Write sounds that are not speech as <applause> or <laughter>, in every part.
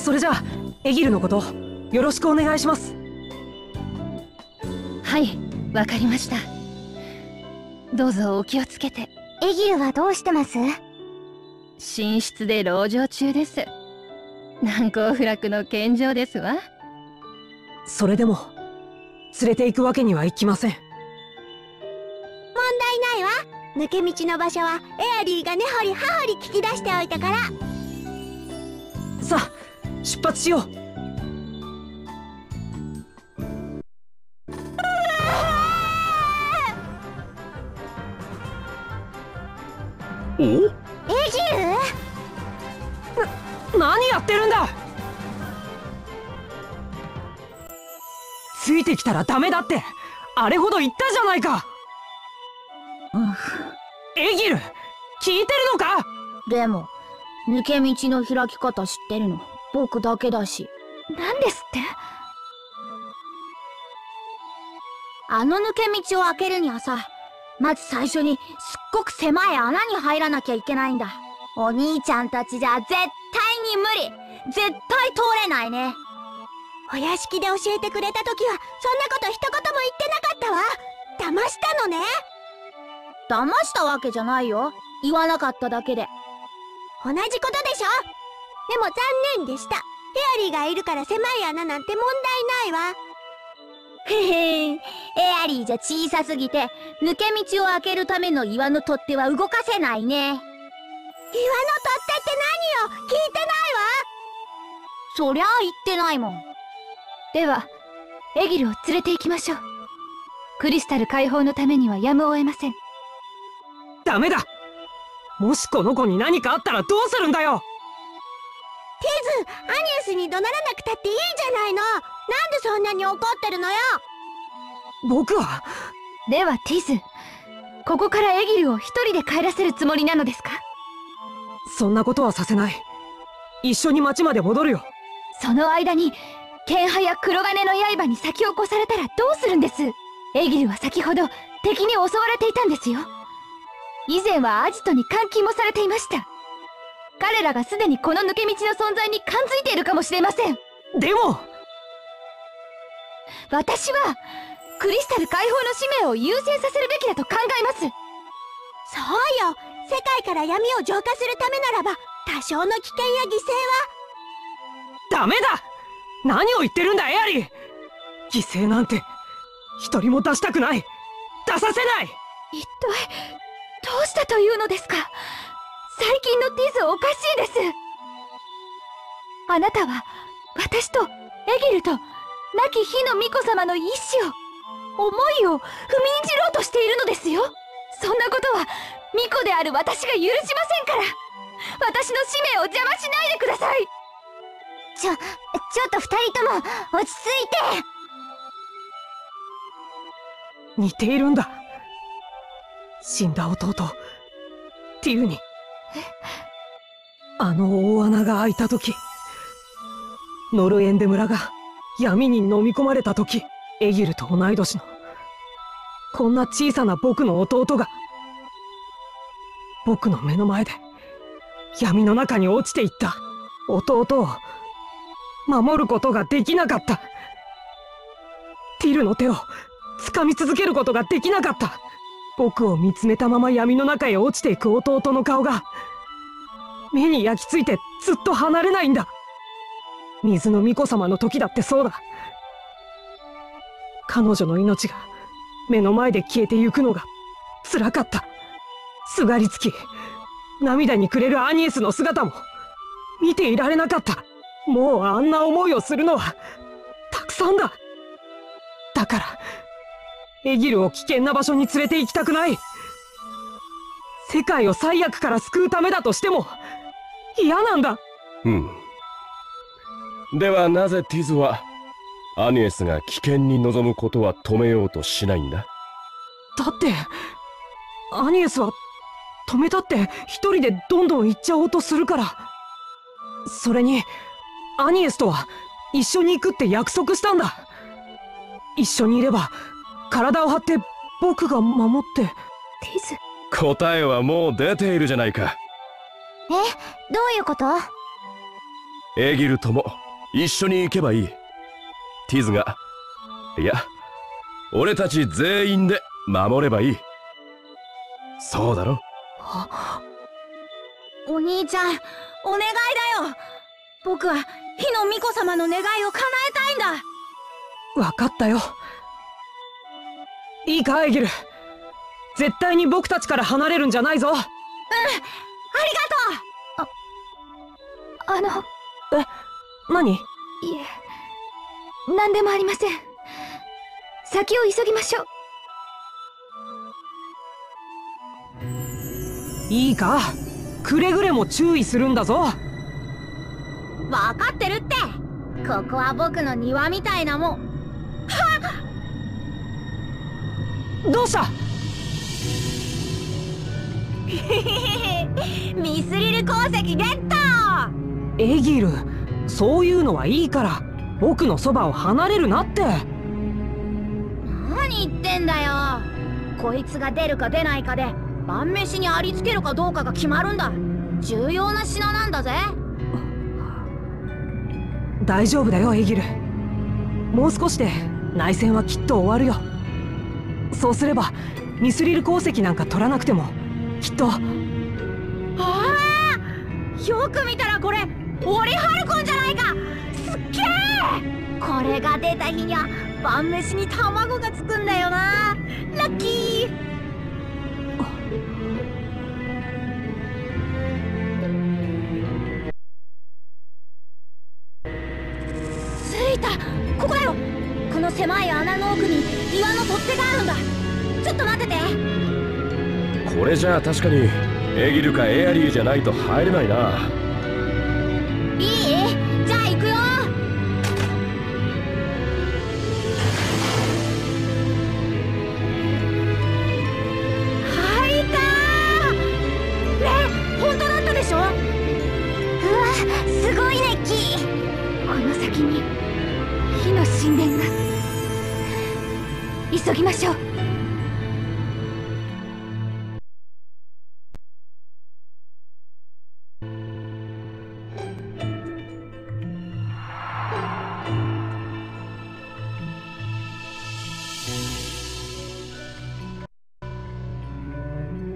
それじゃあエギルのことよろしくお願いします。はいわかりました。どうぞお気をつけて。エギルはどうしてます？寝室で籠城中です。難攻不落の健常ですわ。それでも連れて行くわけにはいきません。問題ないわ。抜け道の場所はエアリーが根掘り葉掘り聞き出しておいたから。さあ出発しよう。お？エギル何やってるんだ？ついてきたらダメだって。あれほど言ったじゃないか。エギル聞いてるのか？でも抜け道の開き方知ってるの？僕だけだし。何ですって？あの抜け道を開けるにはさまず最初にすっごく狭い穴に入らなきゃいけないんだ。お兄ちゃんたちじゃ絶対に無理。絶対通れないね。お屋敷で教えてくれた時はそんなこと一言も言ってなかったわ。騙したのね。騙したわけじゃないよ。言わなかっただけで。同じことでしょ？でも残念でした。エアリーがいるから狭い穴なんて問題ないわ。へへん。エアリーじゃ小さすぎて抜け道を開けるための岩の取っ手は動かせないね。岩の取っ手って何よ？聞いてないわ。そりゃあ言ってないもん。ではエギルを連れて行きましょう。クリスタル解放のためにはやむを得ません。ダメだ。もしこの子に何かあったらどうするんだよティズアニエスに怒鳴らなくたっていいじゃないの。なんでそんなに怒ってるのよ。僕は？ではティズここからエギルを一人で帰らせるつもりなのですか？そんなことはさせない。一緒に町まで戻るよ。その間に剣派や黒金の刃に先を越されたらどうするんです？エギルは先ほど敵に襲われていたんですよ。以前はアジトに監禁もされていました彼らがすでにこの抜け道の存在に感づいているかもしれません。でも。私はクリスタル解放の使命を優先させるべきだと考えます。そうよ。世界から闇を浄化するためならば多少の危険や犠牲は。ダメだ。何を言ってるんだエアリー。犠牲なんて一人も出したくない。出させない。一体どうしたというのですか？最近のティズおかしいです。あなたは私とエギルと亡き日の巫女様の意志を思いを踏みにじろうとしているのですよ。そんなことは巫女である私が許しませんから。私の使命を邪魔しないでください。ちょ、ちょっと二人とも落ち着いて。似ているんだ。死んだ弟ティルにあの大穴が開いた時ノルエンデ村が闇に飲み込まれた時エギルと同い年のこんな小さな僕の弟が僕の目の前で闇の中に落ちていった弟を守ることができなかった。ティルの手を掴み続けることができなかった。僕を見つめたまま闇の中へ落ちていく弟の顔が目に焼き付いてずっと離れないんだ。水の巫女様の時だってそうだ。彼女の命が目の前で消えてゆくのが辛かった。すがりつき涙にくれるアニエスの姿も見ていられなかった。もうあんな思いをするのはたくさんだ。だからエギルを危険な場所に連れて行きたくない。世界を最悪から救うためだとしても嫌なんだ。うん。ではなぜティズはアニエスが危険に臨むことは止めようとしないんだ？だってアニエスは止めたって一人でどんどん行っちゃおうとするから。それにアニエスとは一緒に行くって約束したんだ。一緒にいれば体を張って僕が守って。ティズ。答えはもう出ているじゃないか。えどういうこと？エギルとも一緒に行けばいい。ティズがいや俺たち全員で守ればいい。そうだろ？お兄ちゃんお願いだよ。僕は火の巫女様の願いを叶えたいんだ。わかったよいいかエギル。絶対に僕たちから離れるんじゃないぞ。ありがとう。あの何？いえ何でもありません。先を急ぎましょう。いいか？くれぐれも注意するんだぞ。わかってるって。ここは僕の庭みたいなもんどうした？<laughs> ミスリル鉱石ゲット！エギルそういうのはいいから僕のそばを離れるなって。何言ってんだよ！こいつが出るか出ないかで晩飯にありつけるかどうかが決まるんだ。重要な品なんだぜ。大丈夫だよエギル。もう少しで内戦はきっと終わるよそうすればミスリル鉱石なんか取らなくてもきっと。ああよく見たらこれオリハルコンじゃないか。すっげえこれが出た日には晩飯に卵がつくんだよな。ラッキー。着いた。ここだよ。この狭い穴の奥に岩の取っ手があるんだ。ちょっと待ってて。これじゃあ確かにエギルかエアリーじゃないと入れないな。急ぎましょう。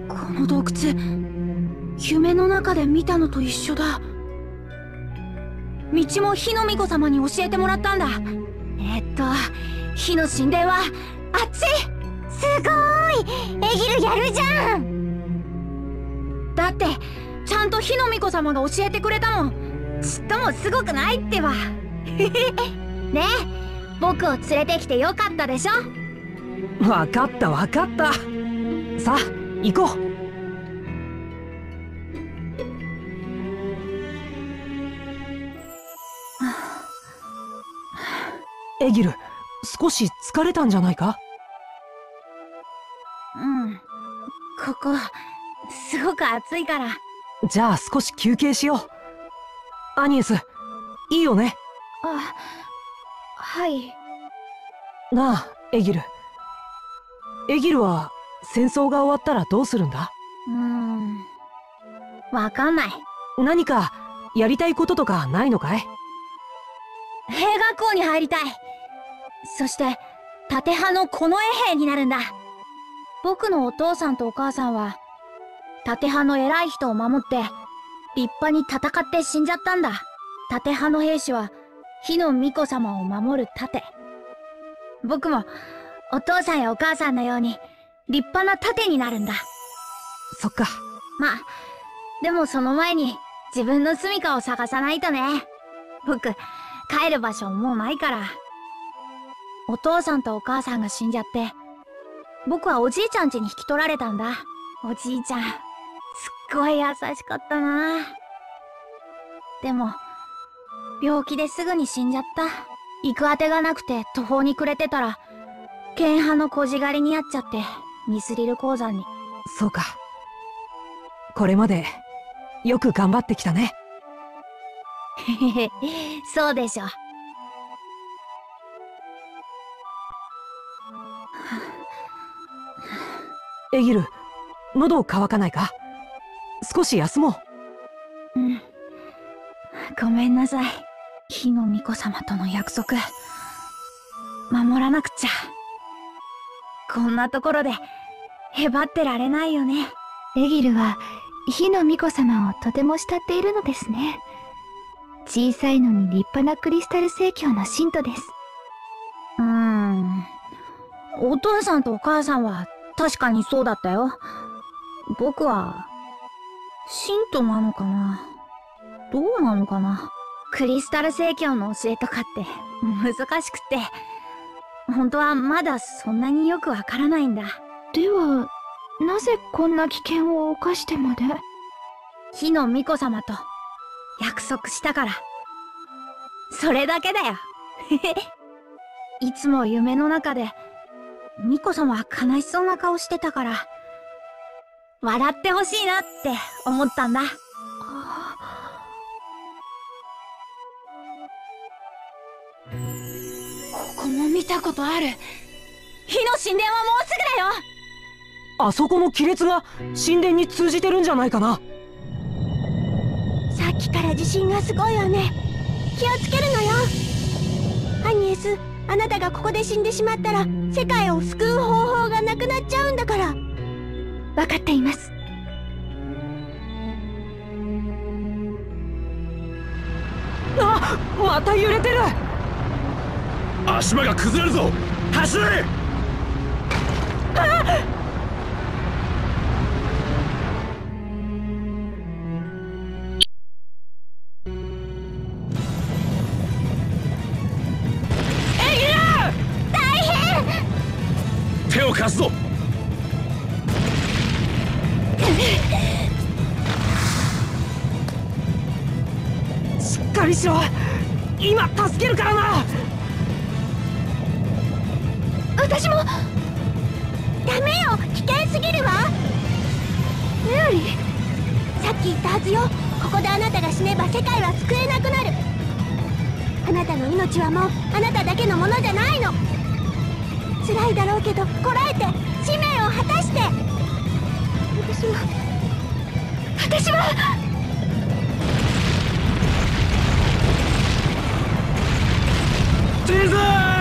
この洞窟夢の中で見たのと一緒だ。道も火の巫女様に教えてもらったんだ。えっと火の神殿はごーい。エギルやるじゃん。だってちゃんと火の巫女様が教えてくれたもん。ちっともすごくないってば。<laughs> ねえ僕を連れてきてよかったでしょ？わかったわかった。さあ行こう。<sighs> エギル少し疲れたんじゃないか？ここすごく暑いから。じゃあ少し休憩しよう。アニエスいいよね？あはい。なあエギル。エギルは戦争が終わったらどうするんだ？うーん。わかんない。何かやりたいこととかないのかい？兵学校に入りたい。そして縦派の近衛兵になるんだ僕のお父さんとお母さんは縦派の偉い人を守って立派に戦って死んじゃったんだ。縦派の兵士は火の巫女様を守る盾。僕もお父さんやお母さんのように立派な盾になるんだ。そっか。まあでもその前に自分の住処を探さないとね。僕帰る場所もうないから。お父さんとお母さんが死んじゃって僕はおじいちゃん家に引き取られたんだ。おじいちゃんすっごい優しかったな。でも病気ですぐに死んじゃった。行くあてがなくて途方に暮れてたら剣派の小狩りにあっちゃってミスリル鉱山に。そうか。これまでよく頑張ってきたね。へ <laughs> へそうでしょエギル喉乾かないか？少し休もううんごめんなさい。火の巫女様との約束、守らなくちゃ。こんなところで、へばってられないよね。エギルは火の巫女様をとても慕っているのですね。小さいのに立派なクリスタル聖教の信徒です。うーん。お父さんとお母さんは確かにそうだったよ。僕は、信徒なのかな？どうなのかな？クリスタル聖教の教えとかって難しくて、本当はまだそんなによくわからないんだ。では、なぜこんな危険を冒してまで？火の巫女様と約束したから。それだけだよ。<laughs> いつも夢の中で、巫女様は悲しそうな顔してたから、笑ってほしいなって思ったんだ。ここも見たことある。火の神殿はもうすぐだよ。あそこの亀裂が神殿に通じてるんじゃないかな。さっきから地震がすごいわね。気をつけるのよ。アニエスあなたがここで死んでしまったら世界を救う方法がなくなっちゃうんだから。わかっています。あまた揺れてる。足場が崩れるぞ。走れ！手を貸すぞ。しっかりしろ。今助けるからな。私も。ダメよ。危険すぎるわ。エアリさっき言ったはずよ。ここであなたが死ねば世界は救えなくなる。あなたの命はもうあなただけのものじゃないの辛いだろうけどこらえて使命を果たして。私は私は。チーズ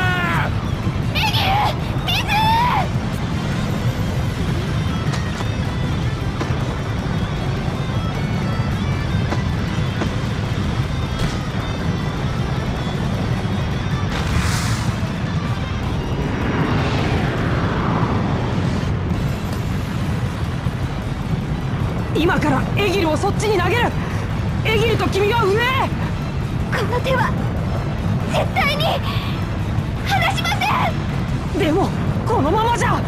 今からエギルをそっちに投げる。エギルと君が上へ。この手は絶対に離しません。でもこのままじゃ。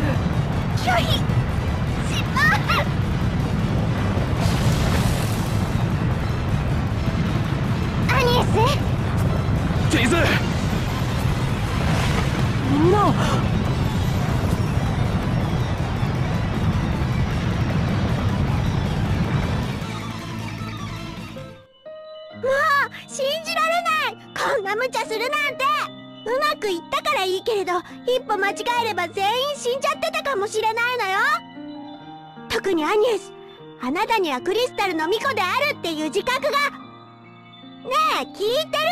拒否しますアニエス。ティズ。みんなれど一歩間違えれば全員死んじゃってたかもしれないのよ。特にアニエスあなたにはクリスタルの巫女であるっていう自覚が。ねえ聞いてる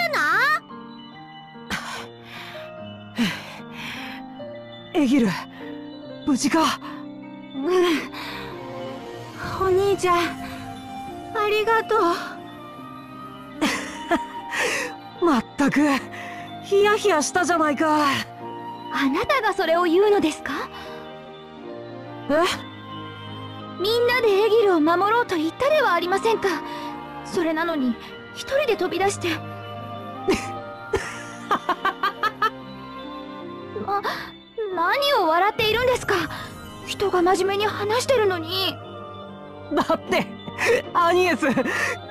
の？<sighs> エギル無事か？お兄ちゃん、ありがとう。まったくヒヤヒヤしたじゃないかあなたがそれを言うのですか？え？みんなでエギルを守ろうと言ったではありませんか？それなのに一人で飛び出して。な <laughs> 何を笑っているんですか？人が真面目に話してるのに。だってアニエス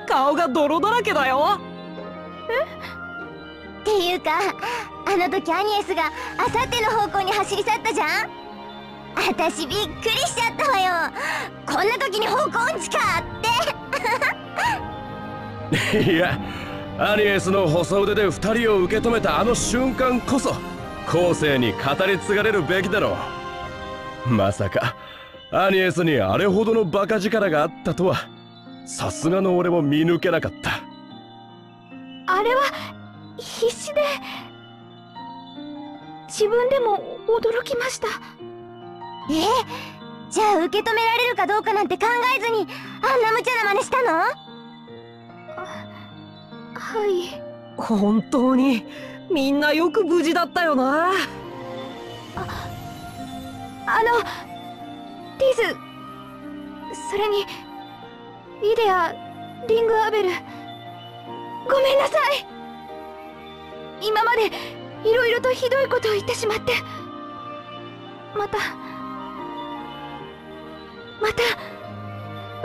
顔が泥だらけだよっていうかあの時アニエスがあさっての方向に走り去ったじゃん。私びっくりしちゃったわよ。こんな時に方向音痴かって。<laughs> いやアニエスの細腕で二人を受け止めたあの瞬間こそ後世に語り継がれるべきだろう。まさかアニエスにあれほどのバカ力があったとはさすがの俺も見抜けなかった。れは必死で自分でも驚きました。えじゃあ受け止められるかどうかなんて考えずにあんな無茶な真似したの？はい。本当にみんなよく無事だったよな。あのリズそれにイデアリングアベルごめんなさい今までいろいろとひどいことを言ってしまって。またまた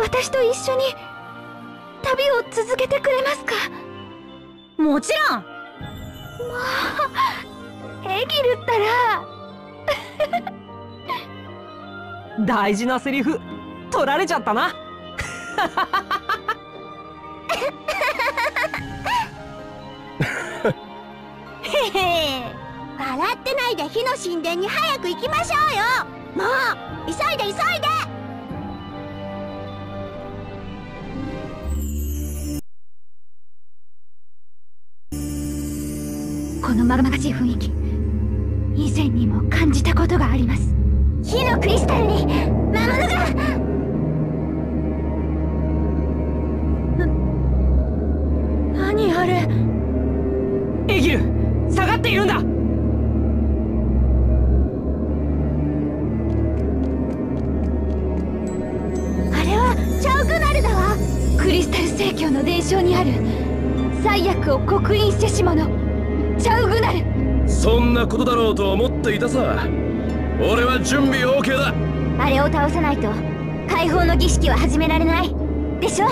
私と一緒に旅を続けてくれますか？もちろん！エギルったら。<laughs> 大事なセリフ取られちゃったな <laughs> <laughs> 笑ってないで火の神殿に早く行きましょうよ。もう急いで急いで。このまがまがしい雰囲気以前にも感じたことがあります。火のクリスタルに魔物がことだろうと思っていたさ。俺は準備 OK だ。あれを倒さないと解放の儀式は始められない。でしょ？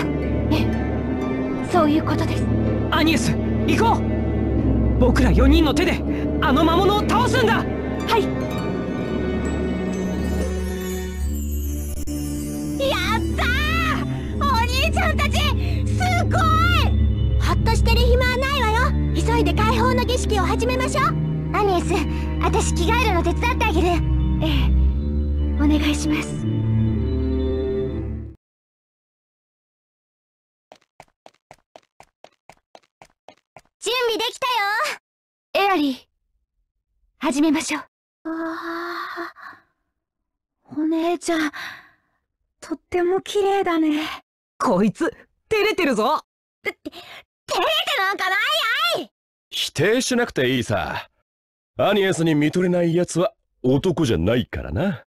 そういうことです。アニエス行こう。僕ら4人の手であの魔物を倒すんだ。はい。やったー！お兄ちゃんたちすごい！ほっとしてる暇はないわよ。急いで解放の儀式を始めましょう。アニエス私着替えるの手伝ってあげる。ええ。お願いします。準備できたよ。エアリー始めましょう。あお姉ちゃんとっても綺麗だね。こいつ照れてるぞ。照れてなんかない。否定しなくていいさアニエスに見とれない奴は男じゃないからな。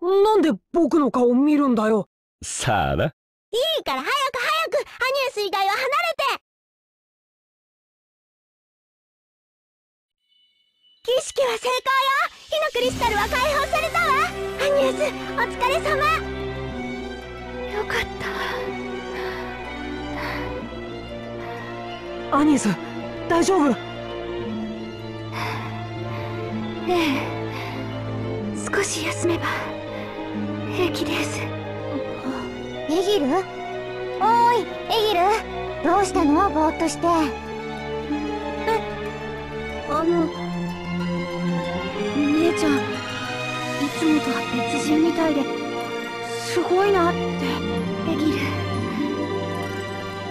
なんで僕の顔見るんだよ。さあな。いいから早く早くアニエス以外は離れて。儀式は成功よ。火のクリスタルは解放されたわ。アニエスお疲れ様。よかった。アニエス大丈夫？ええ。少し休めば平気です。エギル？おーいエギル。どうしたの？ぼーっとして。えあの姉ちゃんいつもとは別人みたいですごいなって。エギル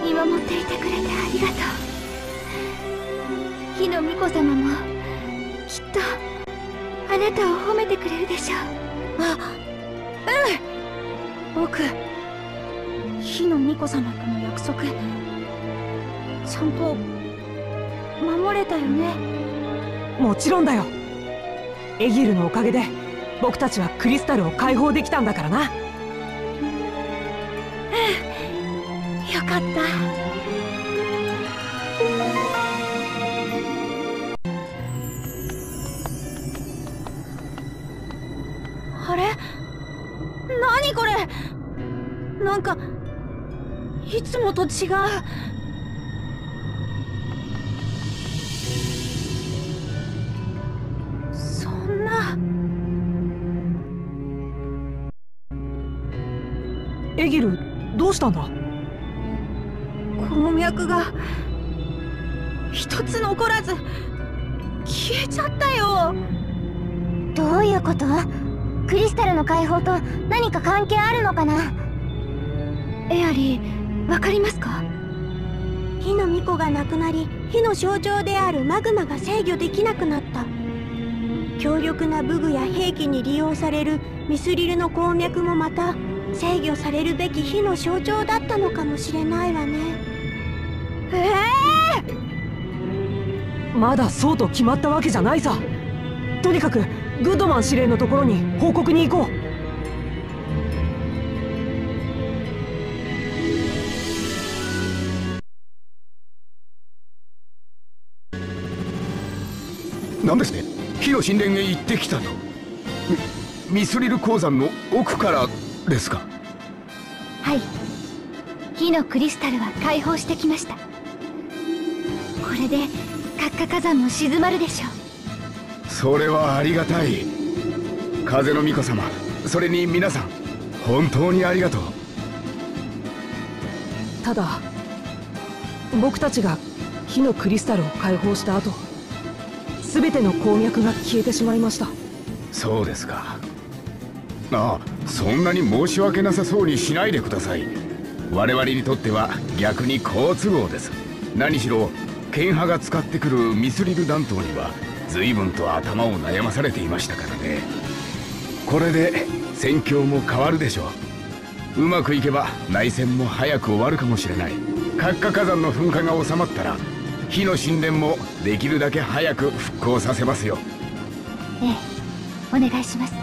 見守っていてくれてありがとう火の巫女様もきっとあなたを褒めてくれるでしょう。あうん。僕火の巫女様との約束。ちゃんと守れたよね。もちろんだよ。エギルのおかげで僕たちはクリスタルを解放できたんだからな。つもと違う。そんな。エギルどうしたんだ？鉱脈が一つ残らず消えちゃったよ。どういうこと？クリスタルの解放と何か関係あるのかな？エアリーわかりますか？火の巫女が亡くなり火の象徴であるマグマが制御できなくなった。強力な武具や兵器に利用されるミスリルの鉱脈もまた制御されるべき火の象徴だったのかもしれないわね。えまだそうと決まったわけじゃないさ。とにかくグッドマン司令のところに報告に行こう何ですね？火の神殿へ行ってきたとミミスリル鉱山の奥からですか？はい。火のクリスタルは解放してきました。これで活火火山も静まるでしょう。それはありがたい。風の巫女様それに皆さん本当にありがとう。ただ僕たちが火のクリスタルを解放した後全ての鉱脈が消えてしまいました。そうですか。ああそんなに申し訳なさそうにしないでください。我々にとっては逆に好都合です。何しろ剣派が使ってくるミスリル弾頭には随分と頭を悩まされていましたからね。これで戦況も変わるでしょう。うまくいけば内戦も早く終わるかもしれない。活火火山の噴火が収まったら火の神殿もできるだけ早く復興させますよ。ええお願いします。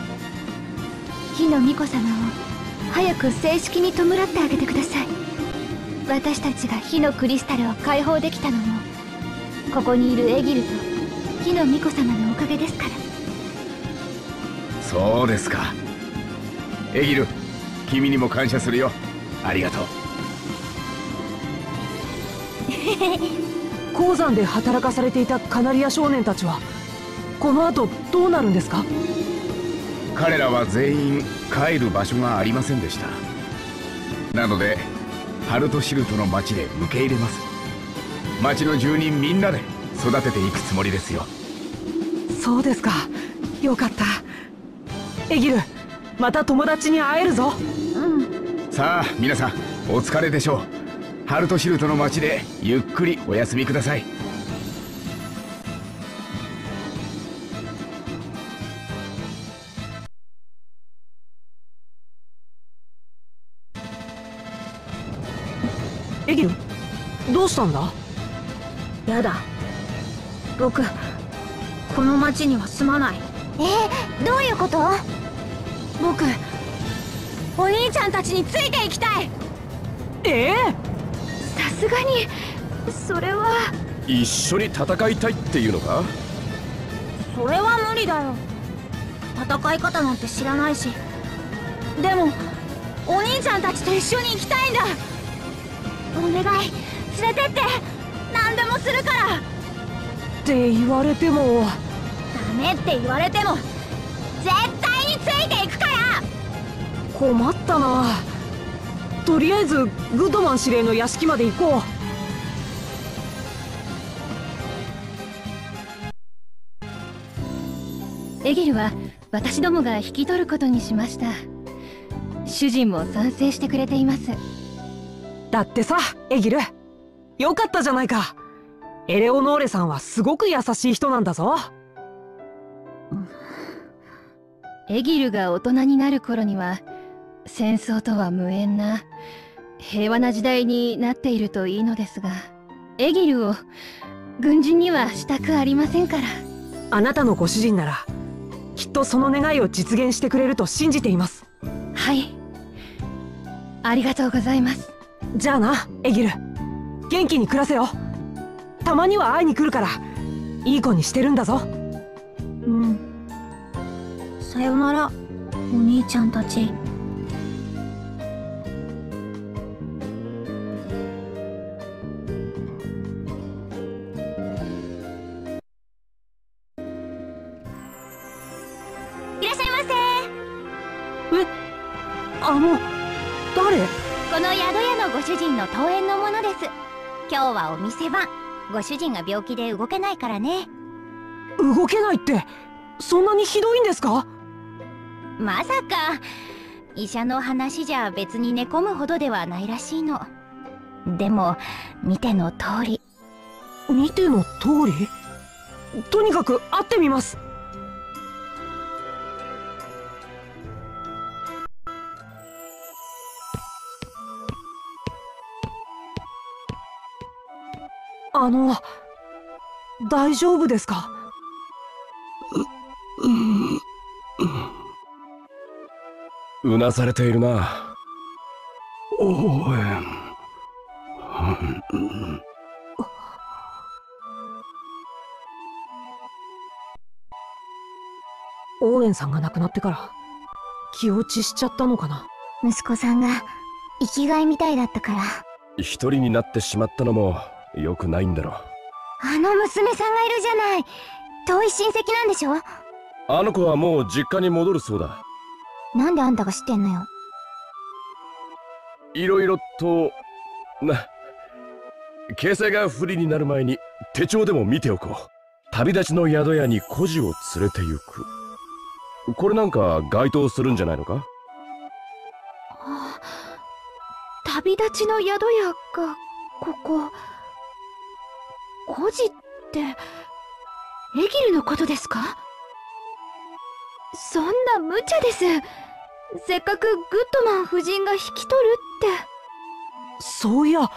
火の巫女様を早く正式に弔ってあげてください。私たちが火のクリスタルを解放できたのもここにいるエギルと火の巫女様のおかげですから。そうですか。エギル君にも感謝するよ。ありがとう <laughs> 鉱山で働かされていたカナリア少年たちはこの後どうなるんですか？彼らは全員帰る場所がありませんでした。なのでハルトシルトの町で受け入れます。町の住人みんなで育てていくつもりですよ。そうですか。よかった。エギルまた友達に会えるぞ。さあ皆さんお疲れでしょうハルトシルトの町でゆっくりお休みください。エギルどうしたんだ？やだ。僕この町には住まない。えどういうこと？僕お兄ちゃんたちについていきたい。ええさすがにそれは。一緒に戦いたいっていうのか？それは無理だよ。戦い方なんて知らないし。でもお兄ちゃんたちと一緒に行きたいんだ。お願い連れてって。何でもするから。って言われても。ダメって言われても絶対についていくから。困ったなとりあえずグッドマン司令の屋敷まで行こエギルは私どもが引き取ることにしました。主人も賛成してくれています。うだってさエギル。よかったじゃないか。エレオノーレさんはすごく優しい人なんだぞ。エギルが大人になる頃には戦争とは無縁な平和な時代になっているといいのですがエギルを軍人にはしたくありませんから。あなたのご主人ならきっとその願いを実現してくれると信じています。はい。ありがとうございます。じゃあなエギル。元気に暮らせよ。たまには会いに来るからいい子にしてるんだぞ。うん。さよならお兄ちゃんたちこの宿屋のご主人の桃園のものです。今日はお店番ご主人が病気で動けないからね。動けないってそんなにひどいんですか？まさか。医者の話じゃ別に寝込むほどではないらしいの。でも見ての通り。見ての通り？とにかく会ってみますあの大丈夫ですか？うなされているな。応援。オーエンさんが亡くなってから気落ちしちゃったのかな？息子さんが生きがいみたいだったから。一人になってしまったのも良くないんだろ。あの娘さんがいるじゃない。遠い親戚なんでしょ？あの子はもう実家に戻るそうだ。なんであんたが知ってんのよ？いろいろとな形勢が不利になる前に手帳でも見ておこう。旅立ちの宿屋に孤児を連れて行く。これなんか該当するんじゃないのか？旅立ちの宿屋がここ孤児ってエギルのことですか？そんな無茶です。せっかくグッドマン夫人が引き取るって。そういや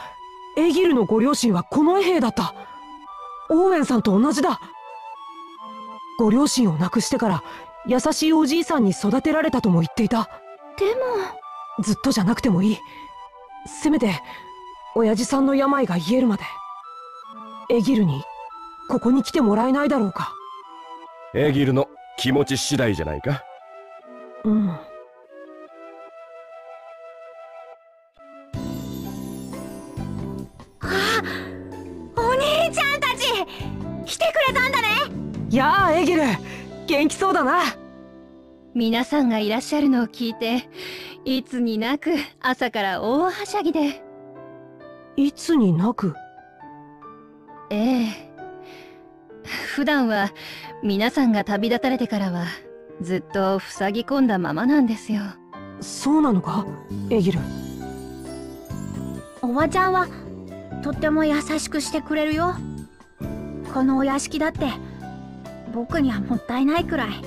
エギルのご両親は近衛兵だった。オーエンさんと同じだ。ご両親を亡くしてから優しいおじいさんに育てられたとも言っていた。でも。ずっとじゃなくてもいい。せめて親父さんの病が癒えるまでエギルにここに来てもらえないだろうか。エギルの気持ち次第じゃないか？うん。お兄ちゃんたち来てくれたんだね。やあエギル元気そうだな。皆さんがいらっしゃるのを聞いていつになく朝から大はしゃぎで。いつになく？ええ。普段は皆さんが旅立たれてからはずっと塞ぎ込んだままなんですよ。そうなのか？エギル。おばちゃんはとっても優しくしてくれるよ。このお屋敷だって僕にはもったいないくらい。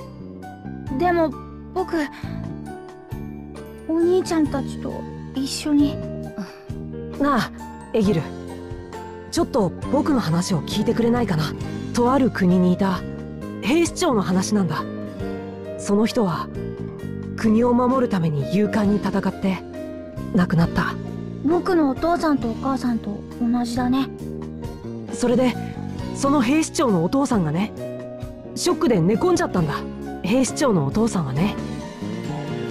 でも僕お兄ちゃんたちと一緒に。なあエギルちょっと僕の話を聞いてくれないかな。とある国にいた兵士長の話なんだ。その人は国を守るために勇敢に戦って亡くなった。僕のお父さんとお母さんと同じだね。それでその兵士長のお父さんがねショックで寝込んじゃったんだ。兵士長のお父さんはね。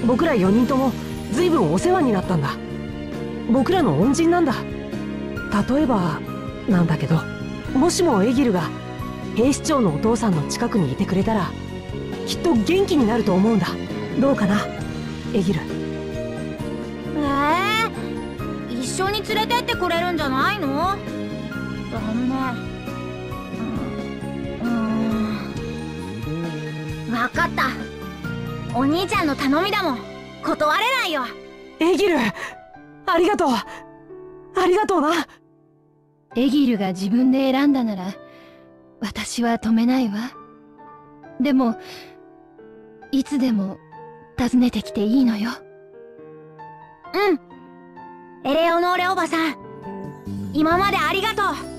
僕ら4人とも随分お世話になったんだ。僕らの恩人なんだ。例えばなんだけど。もしもエギルが兵士長のお父さんの近くにいてくれたらきっと元気になると思うんだ。どうかな？エギル。ええ一緒に連れてってくれるんじゃないの？残念。うん。うん。分かった。お兄ちゃんの頼みだもん。断れないよ。エギルありがとう。ありがとうなエギルが自分で選んだなら私は止めないわ。でもいつでも訪ねてきていいのよ。うん。エレオノーレおばさん。今までありがとう。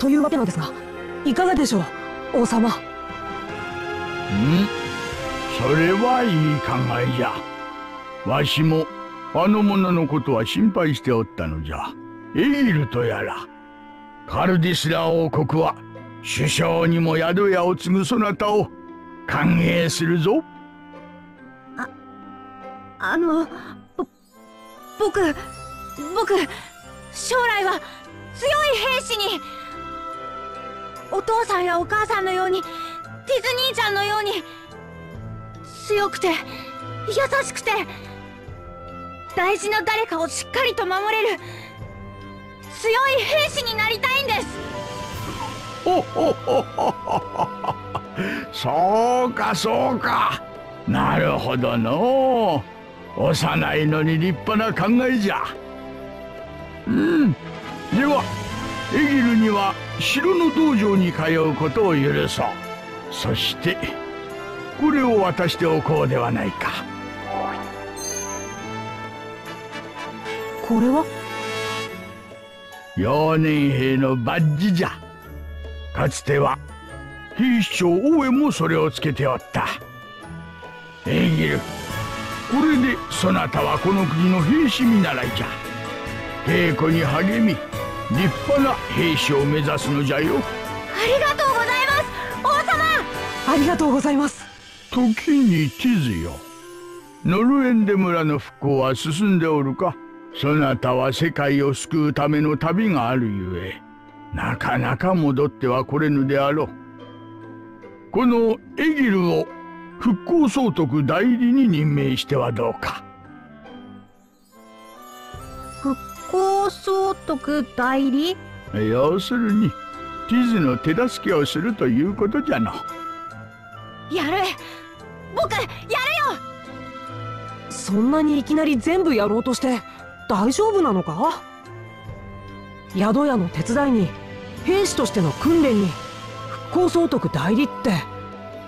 というわけなんですがいかがでしょう王様ん？それはいい考えじゃ。わしもあの者のことは心配しておったのじゃ。エイルとやらカルディスラ王国は首相にも宿屋を継ぐそなたを歓迎するぞ。ああの僕僕将来は強い兵士にお父さんやお母さんのようにィズ兄ちゃんのように強くて優しくて大事な誰かをしっかりと守れる強い兵士になりたいんです。<laughs> そうかそうか。なるほどの。幼いのに立派な考えじゃ。うん。ではエギルには城の道場に通うことを許そう。そしてこれを渡しておこうではないか。これは？幼年兵のバッジじゃ。かつては兵士長王衛もそれをつけておった。エギルこれでそなたはこの国の兵士見習いじゃ。稽古に励み立派な兵士を目指すのじゃよ。ありがとうありがとうございます。時に地図よ。ノルエンデ村の復興は進んでおるか。そなたは世界を救うための旅があるゆえ。なかなか戻っては来れぬであろう。このエギルを復興総督代理に任命してはどうか。復興総督代理？要するに地図の手助けをするということじゃのやる。僕やるよ。そんなにいきなり全部やろうとして大丈夫なのか？宿屋の手伝いに兵士としての訓練に復興総督代理って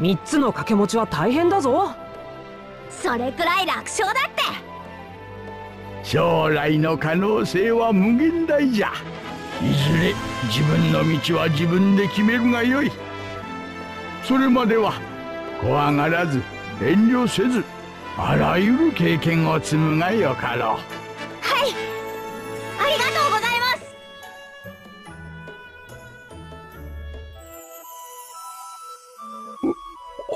3つの掛け持ちは大変だぞ。それくらい楽勝だって。将来の可能性は無限大じゃ。いずれ自分の道は自分で決めるがよい。それまでは怖がらず遠慮せずあらゆる経験を積むがよかろう。はい。ありがとうございます。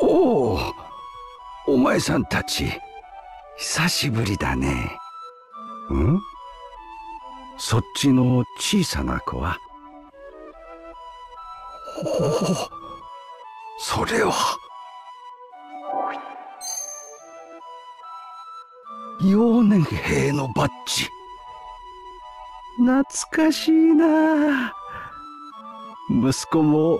おおお前さんたち久しぶりだね。ん？そっちの小さな子は？おおそれは幼年兵のバッジ。懐かしいな。息子も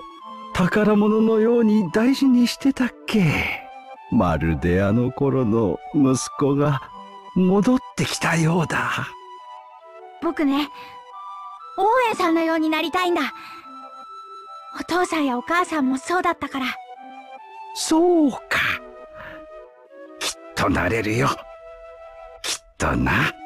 宝物のように大事にしてたっけ。まるであの頃の息子が戻ってきたようだ。僕ね応援さんのようになりたいんだ。お父さんやお母さんもそうだったから。そうか。きっとなれるよとな。